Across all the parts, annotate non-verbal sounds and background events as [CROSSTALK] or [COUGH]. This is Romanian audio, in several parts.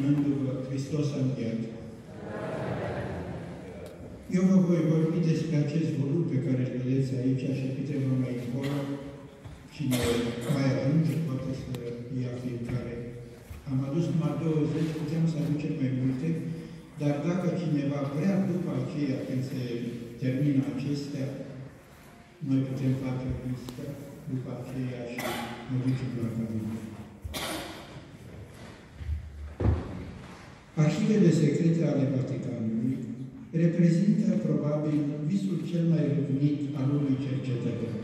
spunându-vă Hristos a înviat. Eu vă voi vorbi despre acest volum pe care îl vedeți aici și câteva mai încolo. Cine mai ajunge poate să ia fiecare. Am adus numai 20, putem să aducem mai multe, dar dacă cineva vrea după aceea, când se termină acestea, noi putem face o listă după aceea și ne ducem la familie. Arhivele secrete ale Vaticanului reprezintă probabil visul cel mai răvnit al unui cercetător.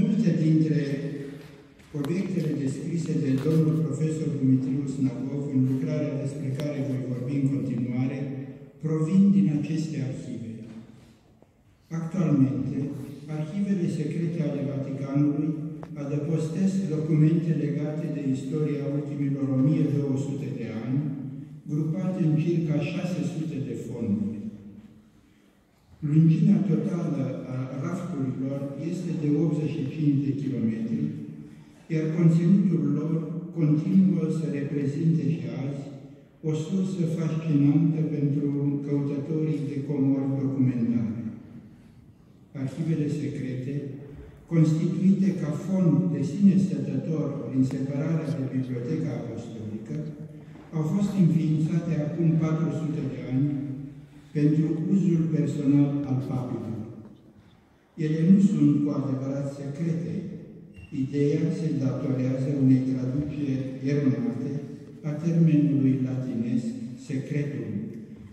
Multe dintre obiectele descrise de domnul profesor Dumitriu Snapov în lucrarea despre care voi vorbi în continuare provin din aceste arhive. Actualmente, arhivele secrete ale Vaticanului adăpostesc documente legate de istoria ultimilor 1200 de ani, grupate în circa 600 de fonduri. Lungimea totală a rafturilor este de 85 de kilometri, iar conținutul lor continuă să reprezinte și azi o sursă fascinantă pentru căutătorii de comori documentare. Arhivele secrete constituite ca fond de sine stătător prin separarea de Biblioteca Apostolică, au fost înființate acum 400 de ani pentru uzul personal al papilor. Ele nu sunt cu adevărat secrete. Ideea se datorează unei traduceri eronate a termenului latinesc secretum,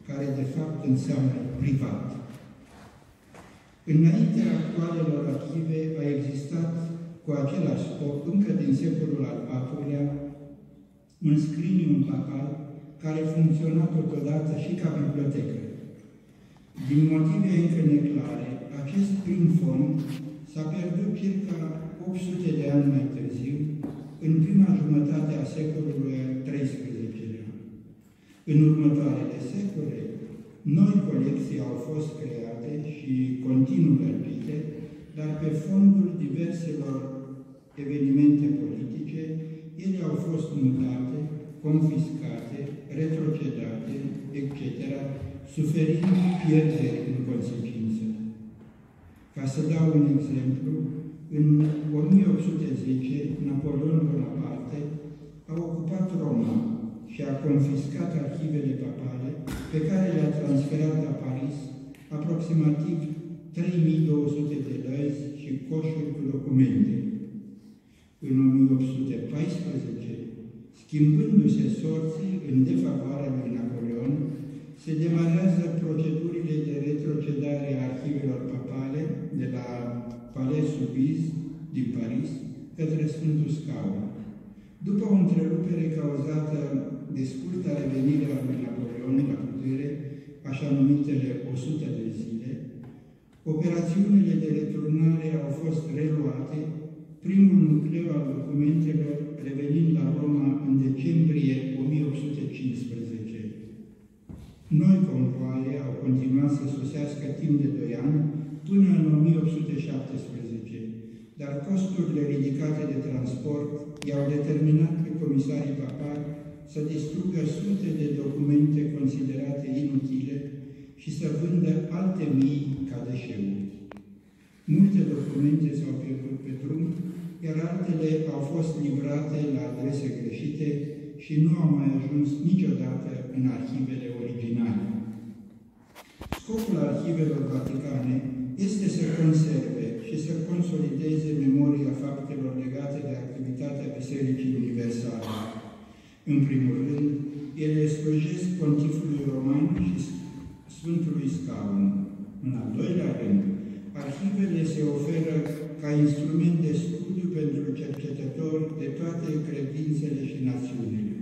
care de fapt înseamnă privat. Înaintea actualelor arhive a existat cu același scop, încă din secolul al IV-lea, un scrinium papal care funcționa totodată și ca bibliotecă. Din motive încă neclare, acest prim fond s-a pierdut circa 800 de ani mai târziu, în prima jumătate a secolului al XIII-lea. În următoarele secole, noi colecții au fost create și continuu lărgite, dar pe fondul diverselor evenimente politice, ele au fost mutate, confiscate, retrocedate, etc., suferind pierderi în consecință. Ca să dau un exemplu, în 1810, Napoleon Bonaparte a ocupat Roma și a confiscat arhivele papale pe care le-a transferat la Paris aproximativ 3200 de lăzi și coșuri cu documente. În 1814, schimbându-se sorții în defavoarea lui Napoleon, se demarează procedurile de retrocedare a arhivelor papale de la Palais Subiz din Paris către Sfântul Scaun. După o întrerupere cauzată de scurta revenire a lui Napoleon la putere, așa numitele 100 de zile, operațiunile de returnare au fost reluate, primul nucleu al documentelor revenind la Roma în decembrie 1815. Noi convoaie au continuat să sosească timp de doi ani până în 1817, dar costurile ridicate de transport i-au determinat pe comisarii papali să distrugă sute de documente considerate inutile și să vândă alte mii ca deșeuri. Multe documente s-au pierdut pe drum, iar altele au fost livrate la adrese greșite și nu au mai ajuns niciodată în arhivele originale. Scopul arhivelor vaticane este să conserve și să consolideze memoria faptelor legate de activitatea Bisericii Universale. În primul rând, ele slujesc Pontifului Roman și Sfântului Scaun. În al doilea rând, arhivele se oferă ca instrument de studiu pentru cercetători de toate credințele și națiunile.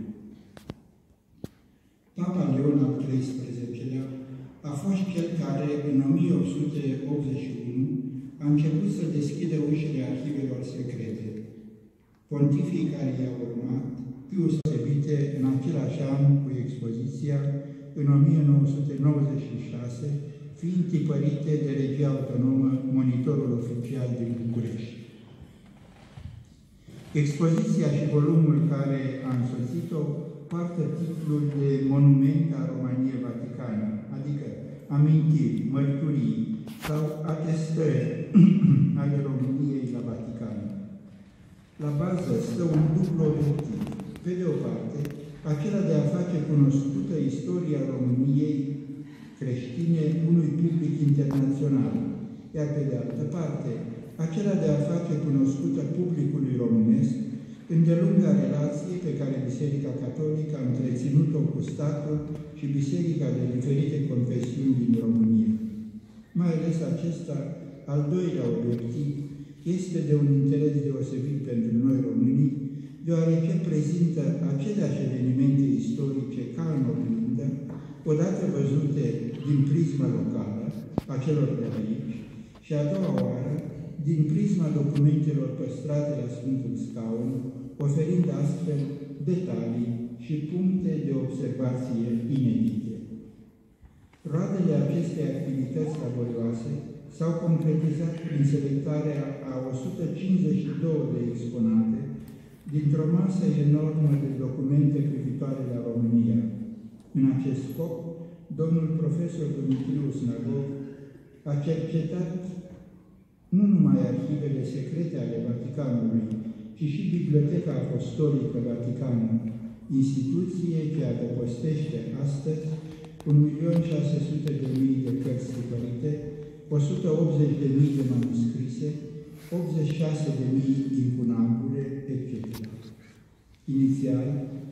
Papa Leon al XIII-lea a fost cel care, în 1881, a început să deschidă ușile arhivelor secrete. Pontifii care i-au urmat, Pius Sevite, în același an cu expoziția, în 1996, fiind tipărite de regia autonomă Monitorul Oficial din București. Expoziția și volumul care a însoțit-o titlul de monument a României Vaticane, adică amintiri, mărturii sau atestări [CLEARS THROAT] ale României la Vatican. La bază stă un dublu obiectiv. Pe de o parte, acela de a face cunoscută istoria României creștine unui public internațional, iar pe de altă parte, acela de a face cunoscută publicului românesc îndelunga relație pe care Biserica Catolică a întreținut-o cu statul și Biserica de diferite confesiuni din România. Mai ales acesta, al doilea obiectiv, este de un interes deosebit pentru noi românii, deoarece prezintă aceleași evenimente istorice ca în oglindă, odată văzute din prisma locală, a celor de aici, și a doua oară, din prisma documentelor păstrate la Sfântul Scaun, oferind astfel detalii și puncte de observație inedite. Roadele acestei activități laborioase s-au concretizat prin selectarea a 152 de exponate dintr-o masă enormă de documente privitoare la România. În acest scop, domnul profesor Dumitriu Snagov a cercetat nu numai arhivele secrete ale Vaticanului, ci și Biblioteca Apostolică Vaticană, instituție ce adăpostește astăzi 1.600.000 de cărți tipărite, 180.000 de manuscrise, 86.000 incunabule, etc. Inițial,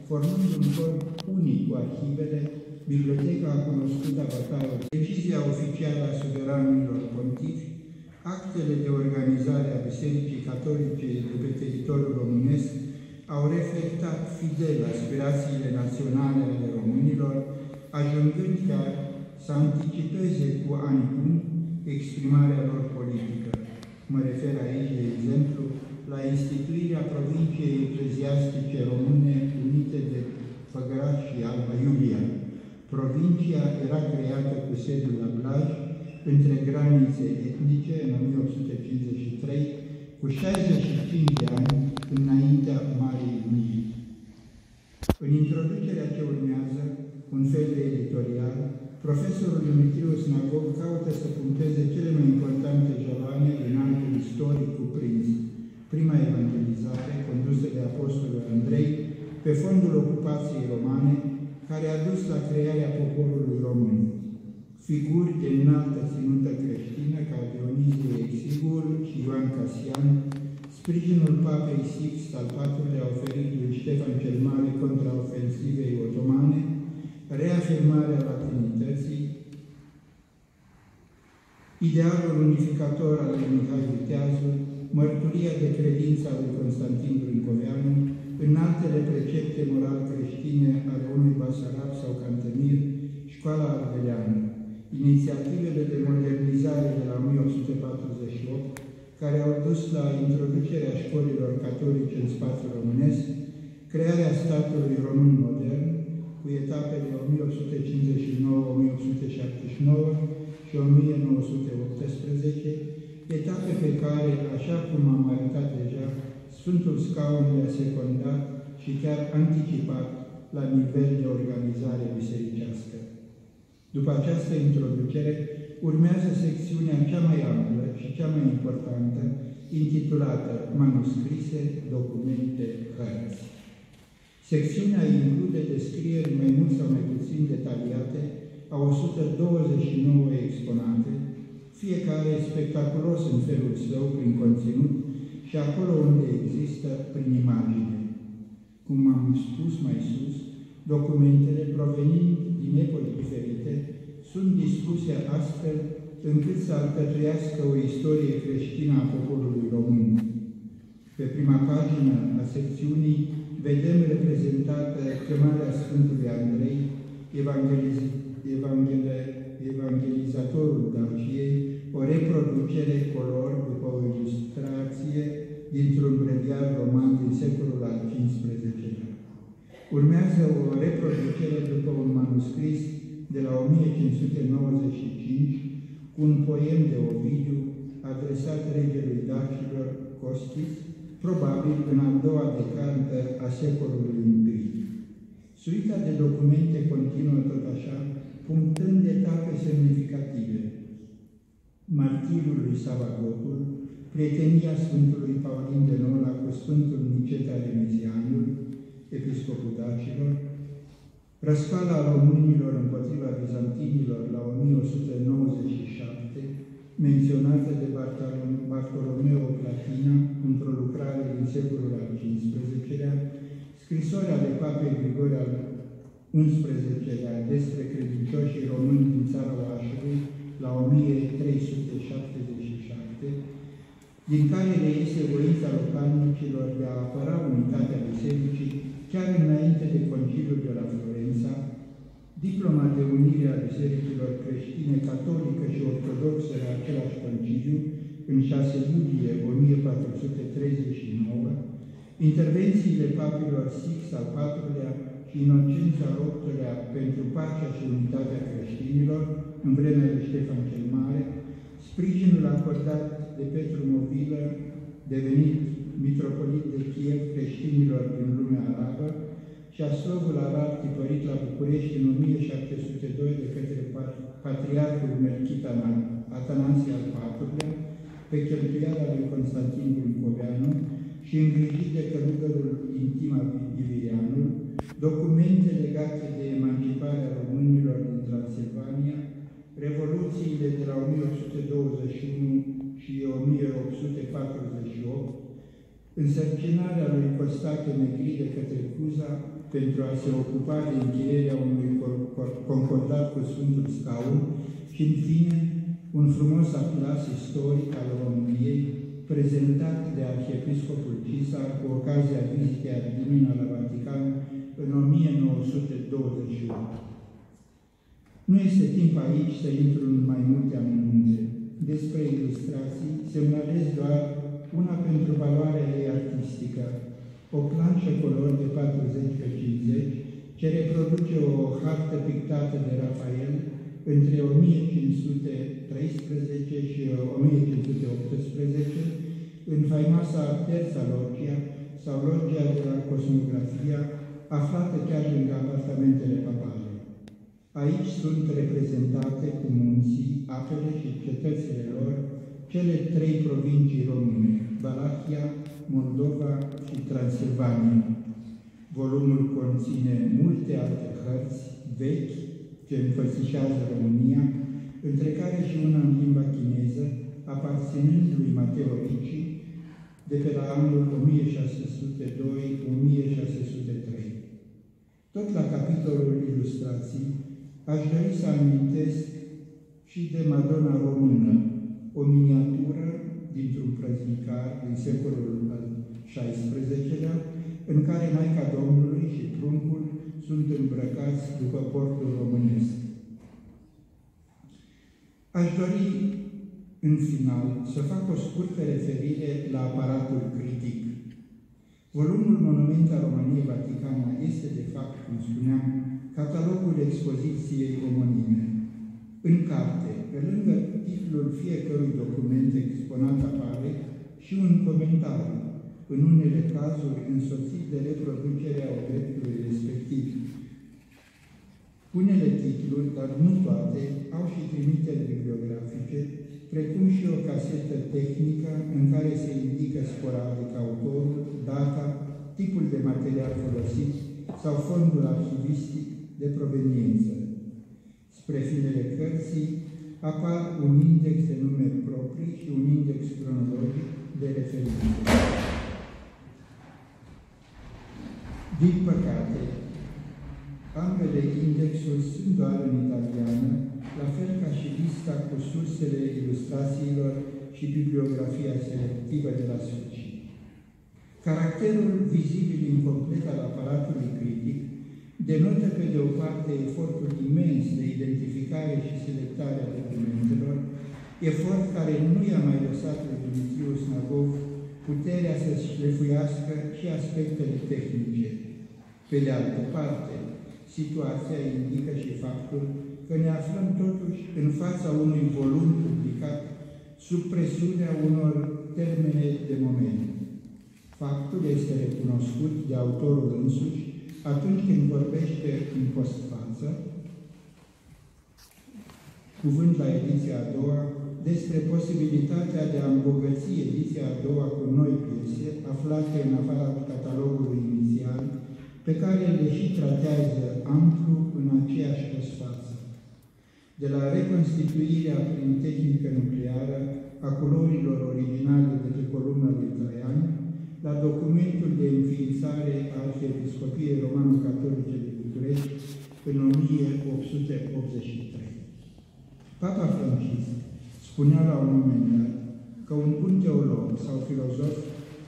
formând un corp unic cu arhivele, Biblioteca a cunoscut avatarul decizia oficială a suveranilor pontifi actele de organizare a Bisericii Catolice de pe teritoriul românesc au reflectat fidel aspirațiile naționale ale românilor, ajungând chiar să anticipeze cu ani buni exprimarea lor politică. Mă refer aici, de exemplu, la instituirea provinciei ecleziastice române unite de Făgăraș și Alba Iulia. Provincia era creată cu sediul la Blaj între granițe etnice în 1853, cu 65 de ani înaintea Marii Unii. În introducerea ce urmează, un fel de editorial, profesorul Dumitriu Snagov caută să puncteze cele mai importante jaloane în anul istoric cuprins. Prima evangelizare, condusă de Apostolul Andrei, pe fondul ocupației romane, care a dus la crearea poporului român figuri de înaltă ținută creștină ca Dionizie Exigul și Ioan Casian, sprijinul papei Six al patrulea oferit lui Ștefan cel Mare contra ofensivei otomane, reafirmarea latinității, idealul unificator al lui Mihai Viteazu, mărturia de credință a lui Constantin Brâncoveanu, în altele precepte moral creștine ale unui Basarab sau Cantemir, școala arveleană inițiativele de modernizare de la 1848, care au dus la introducerea școlilor catolice în spațiul românesc, crearea statului român modern, cu etapele 1859-1879 și 1918, etape pe care, așa cum am arătat deja, Sfântul Scaun le-a secundat și chiar anticipat la nivel de organizare bisericească. După această introducere, urmează secțiunea cea mai amplă și cea mai importantă, intitulată Manuscrise, documente, hărți. Secțiunea include descrieri mai mult sau mai puțin detaliate a 129 exponate, fiecare spectaculos în felul său prin conținut și acolo unde există prin imagine. Cum am spus mai sus, documentele provenind din epoci diferite sunt dispuse astfel încât să alcătuiască o istorie creștină a poporului român. Pe prima pagină a secțiunii vedem reprezentată chemarea Sfântului Andrei, evangeliz evangele evangelizatorul Daciei, o reproducere color după o ilustrație dintr-un breviar roman din secolul al XV-lea. Urmează o reproducere după un manuscris de la 1595 cu un poem de Ovidiu adresat regelui Dacilor Costis, probabil în a doua decadă a secolului I. Suita de documente continuă tot așa, punctând etape semnificative. Martirul lui Savagotul, prietenia Sfântului Paulin de Nola cu Sfântul Niceta Remesianul, episcopul Dacilor, răscoala românilor împotriva bizantinilor la 1197, menționată de Bartolomeo Platina într-o lucrare din secolul al XV-lea, scrisoarea de Papei Grigore al XI-lea despre 1377, din care reiese voința localnicilor de a apăra unitatea bisericii chiar înainte de conciliul de la Florența, diploma de unire a bisericilor creștine, catolică și ortodoxe la același conciliu, în 6 iulie 1439, intervențiile papilor Six al IV-lea și Inocenț al VIII-lea pentru pacea și unitatea creștinilor, în vremea lui Ștefan cel Mare, sprijinul acordat de Petru Movilă, devenit mitropolit de Kiev creștinilor din lumea arabă, și Aslovul Arab tipărit la București în 1702 de către Patriarhul Melchita Atanansie al IV-lea, pe cheltuiala lui Constantin Bulcoveanu și îngrijit de călugărul Intima Ivirianul, documente legate de emanciparea românilor din Transilvania, revoluțiile de la 1821 și 1848, însărcinarea lui Costache Negri de către Cuza pentru a se ocupa de încheierea unui concordat cu Sfântul Scaun și, în fine, un frumos atlas istoric al României, prezentat de Arhiepiscopul Cisar cu ocazia vizitei Ardimina la Vatican în 1928. Nu este timp aici să intru în mai multe amănunte. Despre ilustrații semnalez doar una pentru valoarea ei artistică, o planșă color de 40 pe 50, ce reproduce o hartă pictată de Rafael între 1513 și 1518 în faimoasa terța logia sau logia de la cosmografia, aflată chiar lângă apartamentele papale. Aici sunt reprezentate cu munții, apele și cetățile lor cele trei provincii române, Valahia, Moldova și Transilvania. Volumul conține multe alte cărți vechi ce înfățișează România, între care și una în limba chineză, aparținând lui Mateo Ricci, de pe la anul 1602-1603. Tot la capitolul ilustrații, aș dori să amintesc și de Madonna Română, o miniatură dintr-un prăznicar din secolul al XVI-lea, în care Maica Domnului și pruncul sunt îmbrăcați după portul românesc. Aș dori, în final, să fac o scurtă referire la aparatul critic. Volumul Monumenta României Vaticana este, de fapt, cum spuneam, catalogul expoziției omonime. În carte, pe lângă titlul fiecărui document exponat apare și un comentariu, în unele cazuri însoțit de reproducerea obiectului respectiv. Unele titluri, dar nu toate, au și trimiteri bibliografice, precum și o casetă tehnică în care se indică sporadic autorul, data, tipul de material folosit sau fondul arhivistic de proveniență. Spre finele cărții apar un index de nume proprii și un index cronologic de referință. Din păcate, ambele indexuri sunt doar în italiană, la fel ca și lista cu sursele ilustrațiilor și bibliografia selectivă de la sfârșit. Caracterul vizibil incomplet al aparatului critic denotă pe de o parte efortul imens de identificare și selectare a documentelor, efort care nu i-a mai lăsat lui Dumitriu Snagov puterea să șlefuiască și aspectele tehnice. Pe de altă parte, situația indică și faptul că ne aflăm totuși în fața unui volum publicat sub presiunea unor termene de moment. Faptul este recunoscut de autorul însuși atunci când vorbește în postfață, cuvânt la ediția a doua, despre posibilitatea de a îmbogăți ediția a doua cu noi piese aflate în afara catalogului inițial, pe care le și tratează amplu în aceeași postfață. De la reconstituirea prin tehnică nucleară a culorilor originale de pe columna lui Traian, la documentul de înființare a Arhiepiscopiei Romano-Catolice de București în 1883. Papa Francisc spunea la un moment dat că un bun teolog sau filozof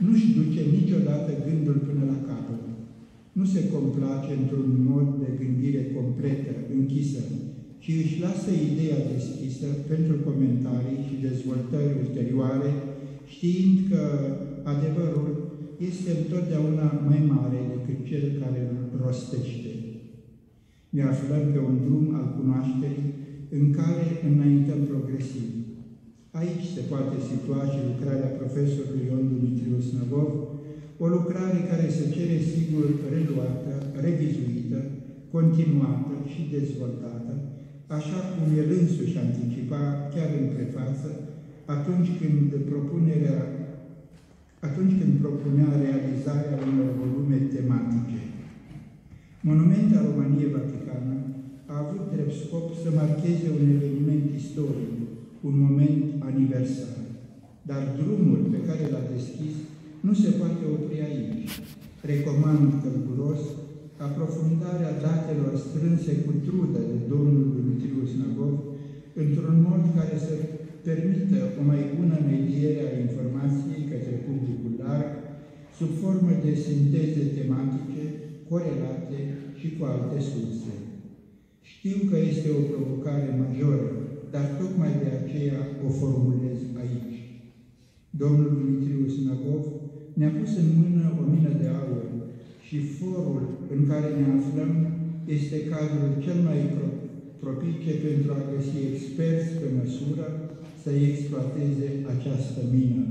nu-și duce niciodată gândul până la capăt. Nu se complace într-un mod de gândire completă, închisă, ci își lasă ideea deschisă pentru comentarii și dezvoltări ulterioare, știind că adevărul este întotdeauna mai mare decât cel care îl rostește. Ne aflăm pe un drum al cunoașterii în care înaintăm progresiv. Aici se poate situa și lucrarea profesorului Ion Dumitriu Snăgov, o lucrare care se cere sigur reluată, revizuită, continuată și dezvoltată, așa cum el însuși anticipa chiar în prefață, atunci când propunerea atunci când propunea realizarea unor volume tematice. Monumenta României Vaticană a avut drept scop să marcheze un eveniment istoric, un moment aniversar. Dar drumul pe care l-a deschis nu se poate opri aici. Recomand călduros aprofundarea datelor strânse cu trudă de domnul Dumitriu Snagov într-un mod care să permită o mai bună mediere a informației către publicul larg, sub formă de sinteze tematice, corelate și cu alte surse. Știu că este o provocare majoră, dar tocmai de aceea o formulez aici. Domnul Dumitriu Snagov ne-a pus în mână o mină de aur și forul în care ne aflăm este cadrul cel mai propice pentru a găsi experți pe măsură să exploateze această mină.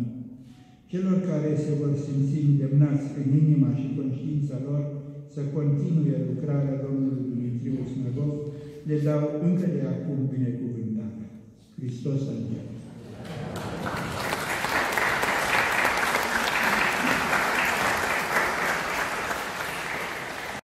Celor care se vor simți îndemnați în inima și conștiința lor să continue lucrarea Domnului Dumnezeu Snăgov, le dau încă de acum binecuvântare. Hristos a înviat.